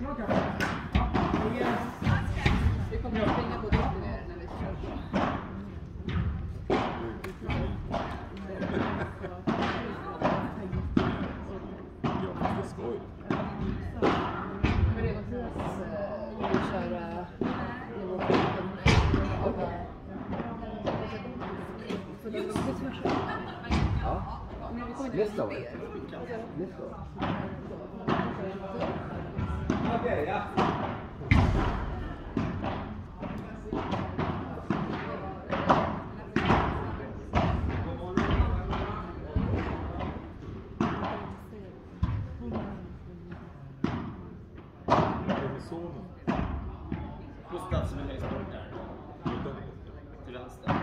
Nå kaffe. Ja. Kommer til å på det. Ja, Men vi kommer inte Nästa ihåg år. det. nästa år. Okej, ja. Det är sonen. Gustav som är längst bort där. Utan- Till vänster,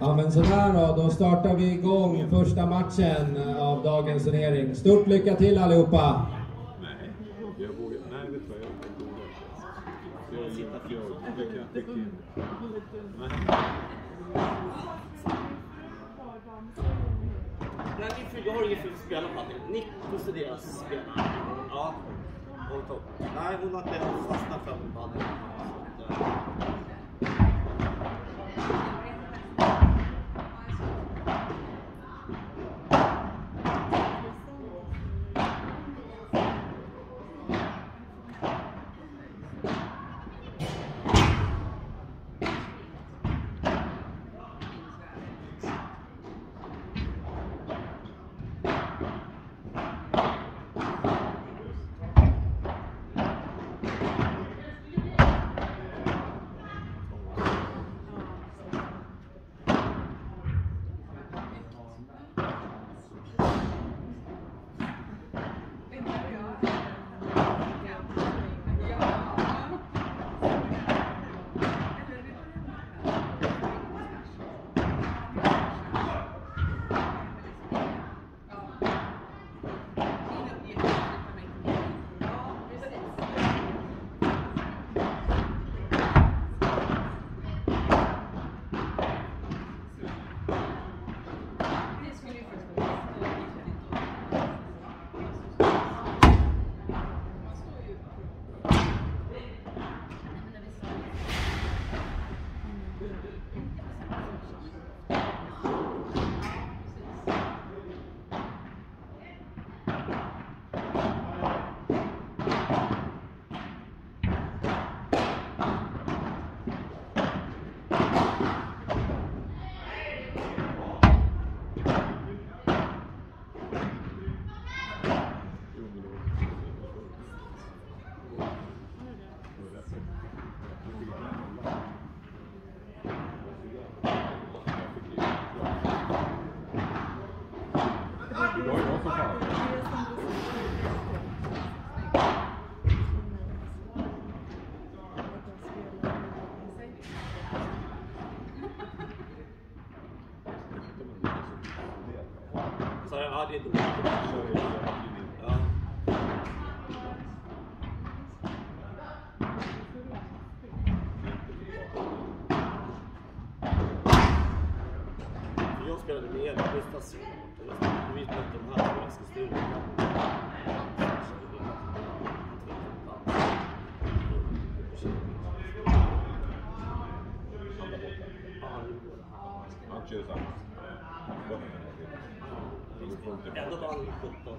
Ja men sådär då, då startar vi igång första matchen av dagens turnering. Stort lycka till allihopa! Nej, jag vågar. Nej, vet du vad? Jag vågar. Jag, jag, jag, jag in. Nej. Jag har Giffy spelarplattning. Nikos är deras spelare. Ja, och topp. Nej, hon har inte fastnat för padel. Så Ändå var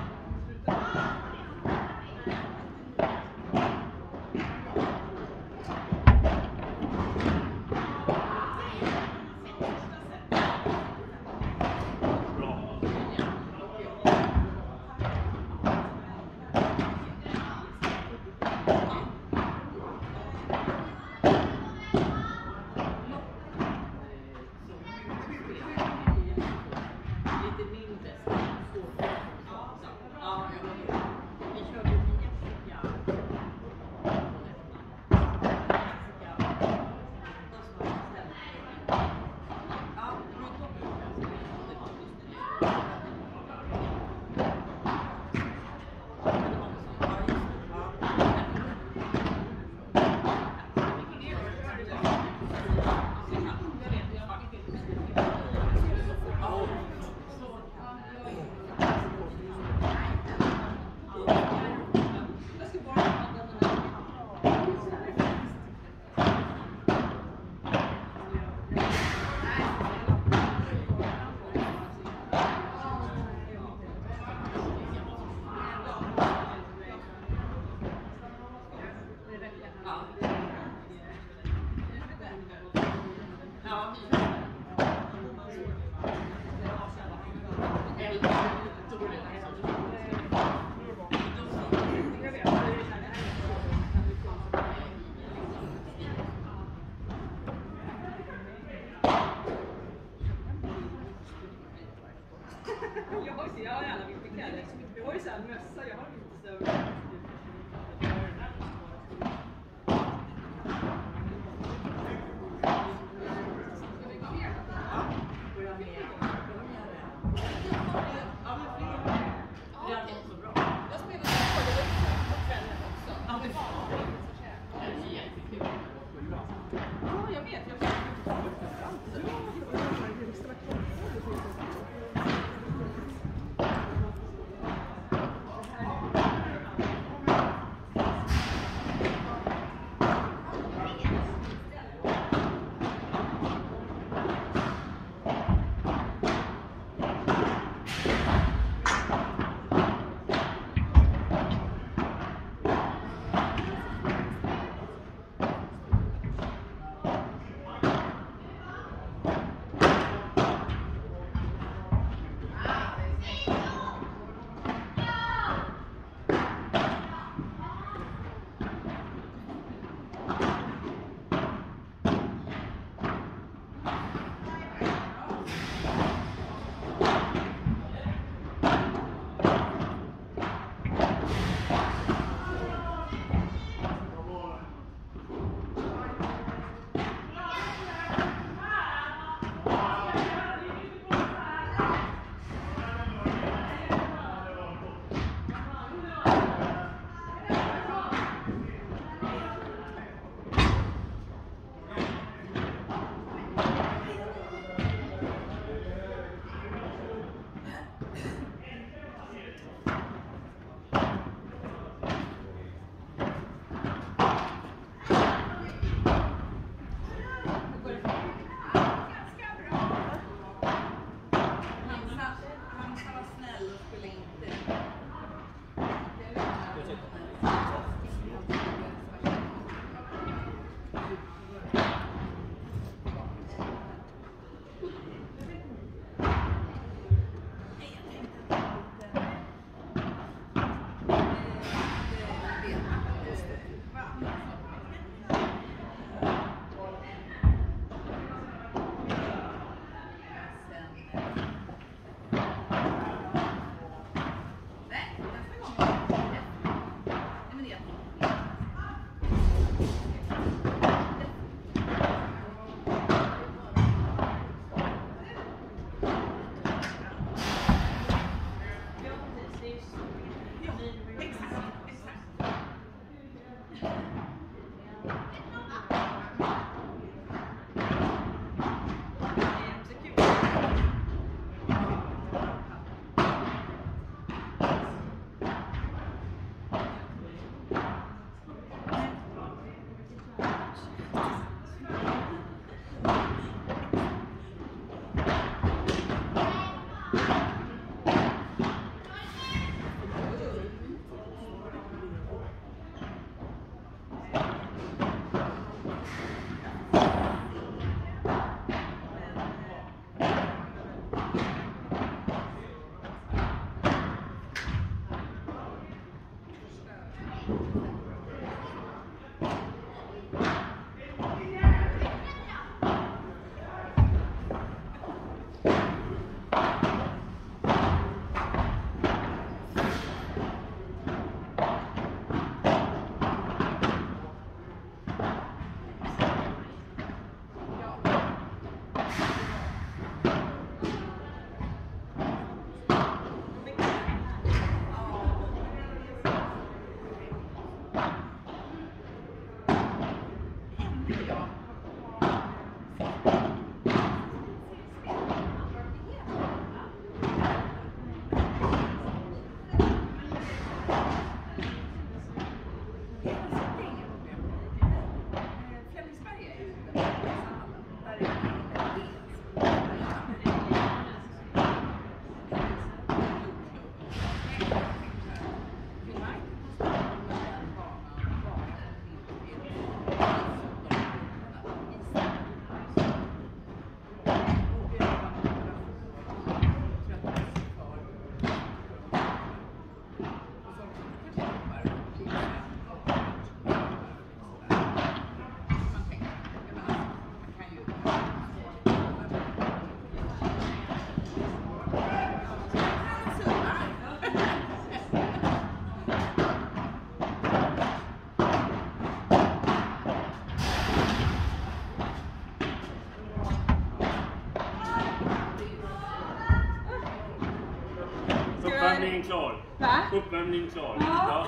Uppvärmning klar. Ja.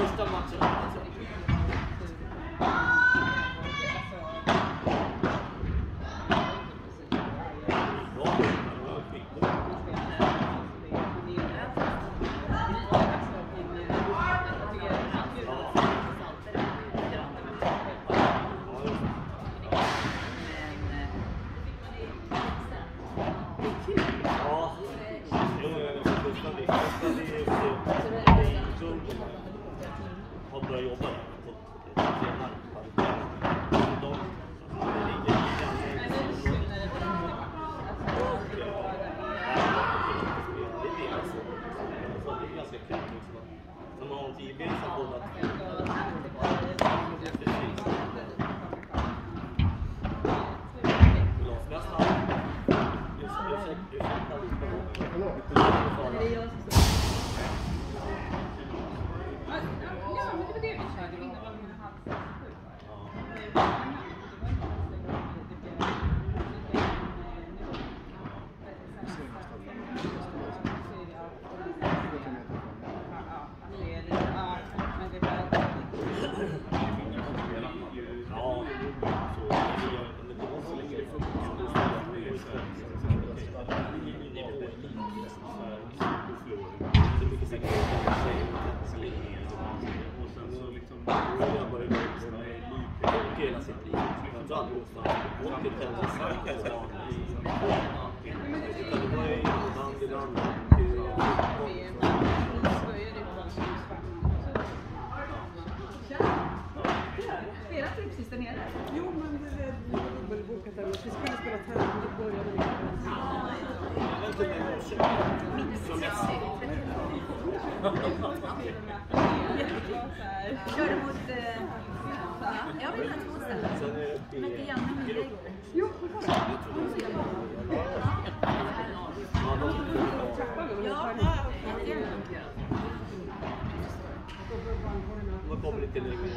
した街 de kommer lite längre.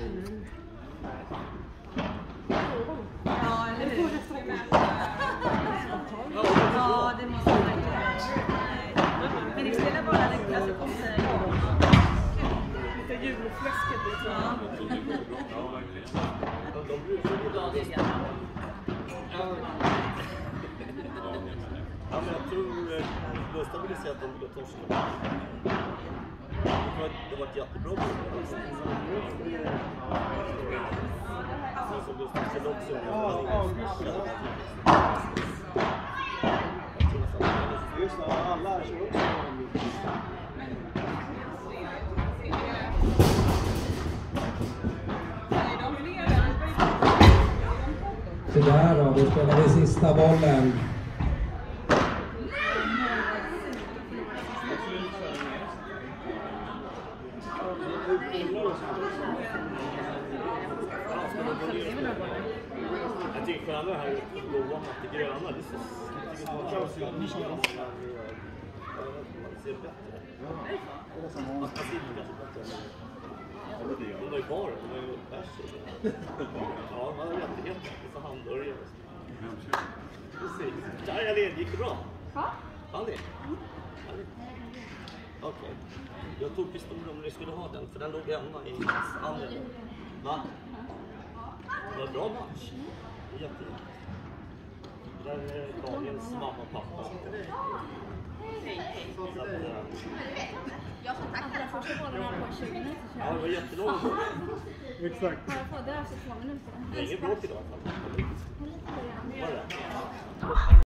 Ja, eller hur? Julfläsket liksom. Ja. Ja, verkligen. De, de brukar ju Bra vilja. Ja, men jag tror eh, Gustav ville säga att de ville torska. Jag tror att det var ett jättebra bud. Sen som Gustav ställde också en Ja, ja, just Just det, alla kör också. Efter där då, då spelar vi sista bollen. Jag tycker för alla här blåa matte, gröna. Det ser det ut som att man ser bättre. Man ser bättre. De var ju bar, de var ju bärs. Ja, de hade rättigheter. Och så hamburgare. Precis. Där är det, gick det bra? Ja. Fanny? Fanny? Okej. Jag tog pistolen om ni skulle ha den, för den låg hemma i hans andra. Va? Det var en bra match. Jättejämnt. Där är Daniels mamma och pappa. Jag som tackade första bollen här på 20 minuter. Ja, det var jättelångt. Exakt. Har jag fått det här alltså två minuter? Det är inget bråk idag i alla fall.